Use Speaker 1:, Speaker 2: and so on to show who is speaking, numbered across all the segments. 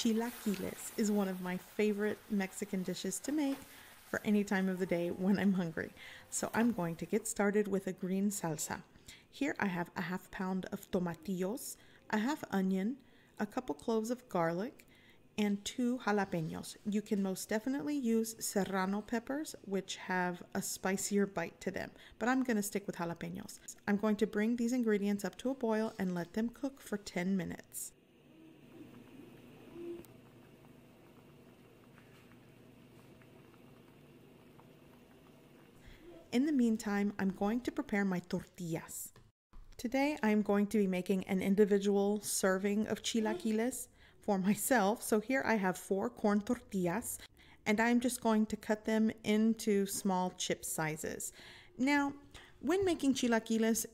Speaker 1: Chilaquiles is one of my favorite Mexican dishes to make for any time of the day when I'm hungry. So I'm going to get started with a green salsa. Here I have a half pound of tomatillos, a half onion, a couple cloves of garlic, and two jalapenos. You can most definitely use serrano peppers, which have a spicier bite to them, but I'm going to stick with jalapenos. I'm going to bring these ingredients up to a boil and let them cook for 10 minutes. In the meantime, I'm going to prepare my tortillas. Today, I'm going to be making an individual serving of chilaquiles for myself. So here I have four corn tortillas, and I'm just going to cut them into small chip sizes. Now, when making chilaquiles,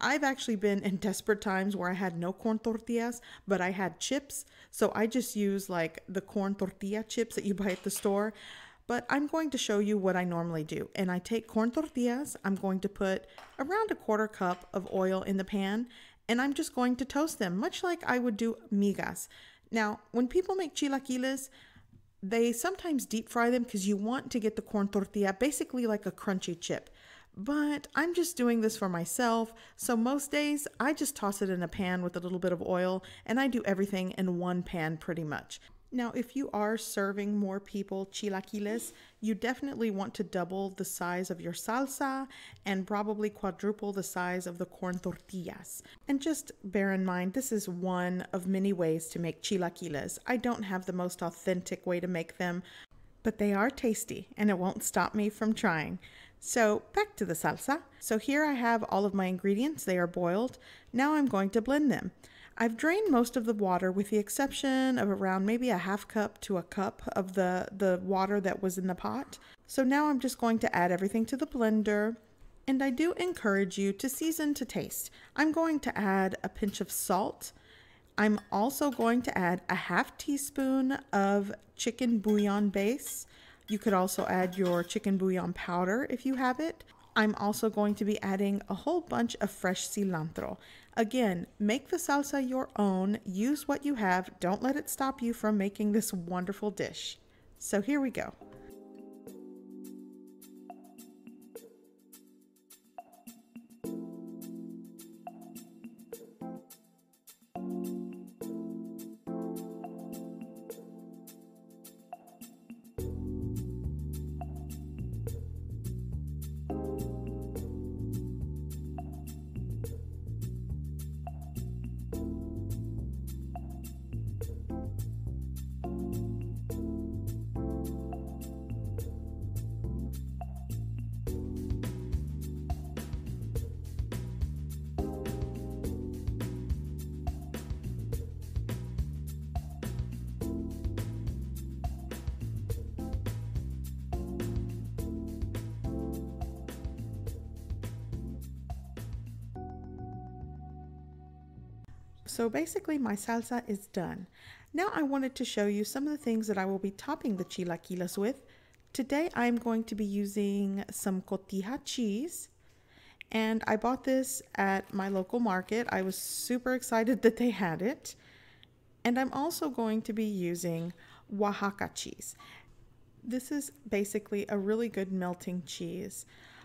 Speaker 1: I've actually been in desperate times where I had no corn tortillas, but I had chips. So I just use like the corn tortilla chips that you buy at the store but I'm going to show you what I normally do. And I take corn tortillas, I'm going to put around a quarter cup of oil in the pan, and I'm just going to toast them, much like I would do migas. Now, when people make chilaquiles, they sometimes deep fry them because you want to get the corn tortilla basically like a crunchy chip. But I'm just doing this for myself, so most days I just toss it in a pan with a little bit of oil and I do everything in one pan pretty much. Now, if you are serving more people chilaquiles, you definitely want to double the size of your salsa and probably quadruple the size of the corn tortillas. And just bear in mind, this is one of many ways to make chilaquiles. I don't have the most authentic way to make them, but they are tasty and it won't stop me from trying. So back to the salsa. So here I have all of my ingredients. They are boiled. Now I'm going to blend them. I've drained most of the water with the exception of around maybe a half cup to a cup of the, the water that was in the pot. So now I'm just going to add everything to the blender. And I do encourage you to season to taste. I'm going to add a pinch of salt. I'm also going to add a half teaspoon of chicken bouillon base. You could also add your chicken bouillon powder if you have it. I'm also going to be adding a whole bunch of fresh cilantro. Again, make the salsa your own, use what you have, don't let it stop you from making this wonderful dish. So here we go. So basically my salsa is done. Now I wanted to show you some of the things that I will be topping the chilaquiles with. Today I'm going to be using some cotija cheese and I bought this at my local market. I was super excited that they had it. And I'm also going to be using Oaxaca cheese. This is basically a really good melting cheese.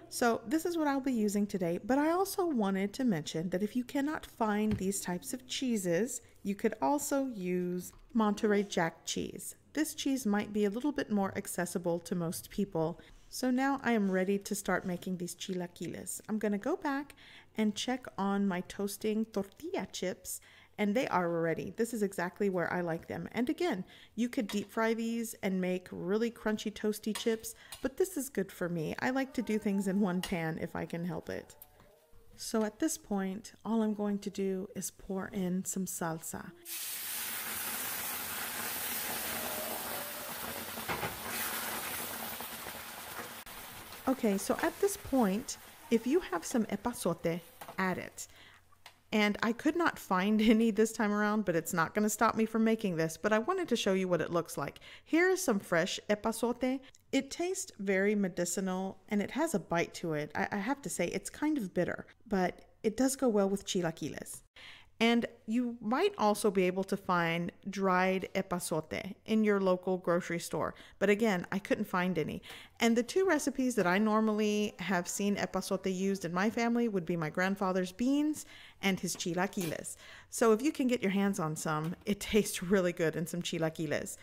Speaker 1: So this is what I'll be using today, but I also wanted to mention that if you cannot find these types of cheeses, you could also use Monterey Jack cheese. This cheese might be a little bit more accessible to most people. So now I am ready to start making these chilaquiles. I'm gonna go back and check on my toasting tortilla chips and they are ready. This is exactly where I like them. And again, you could deep fry these and make really crunchy toasty chips, but this is good for me. I like to do things in one pan if I can help it. So at this point, all I'm going to do is pour in some salsa. Okay, so at this point, if you have some epazote, add it. And I could not find any this time around, but it's not going to stop me from making this. But I wanted to show you what it looks like. Here is some fresh epazote. It tastes very medicinal and it has a bite to it. I, I have to say, it's kind of bitter, but it does go well with chilaquiles. And you might also be able to find dried epazote in your local grocery store. But again, I couldn't find any. And the two recipes that I normally have seen epazote used in my family would be my grandfather's beans and his chilaquiles. So if you can get your hands on some, it tastes really good in some chilaquiles.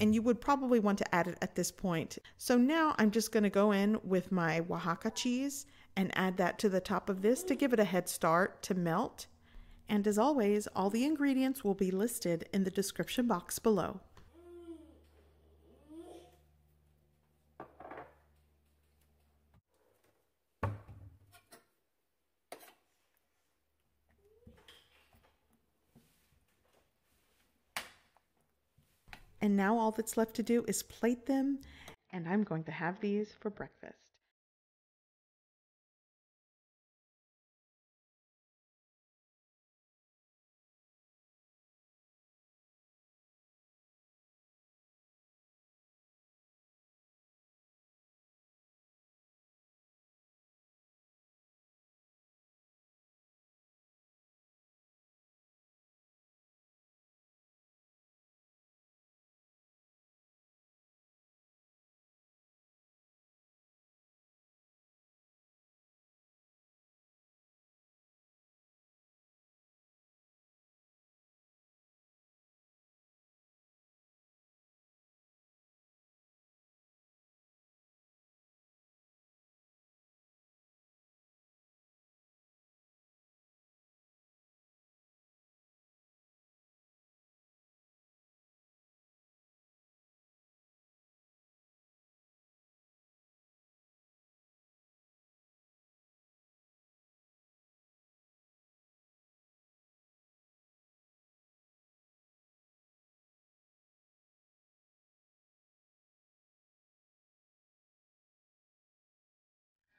Speaker 1: And you would probably want to add it at this point. So now I'm just going to go in with my Oaxaca cheese and add that to the top of this to give it a head start to melt. And as always, all the ingredients will be listed in the description box below. And now all that's left to do is plate them, and I'm going to have these for breakfast.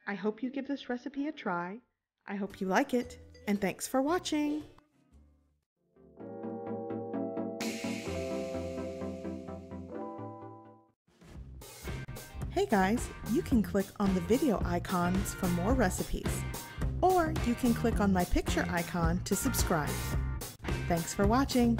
Speaker 1: I hope you give this recipe a try. I hope you like it, and thanks for watching! Hey guys, you can click on the video icons for more recipes, or you can click on my picture icon to subscribe. Thanks for watching!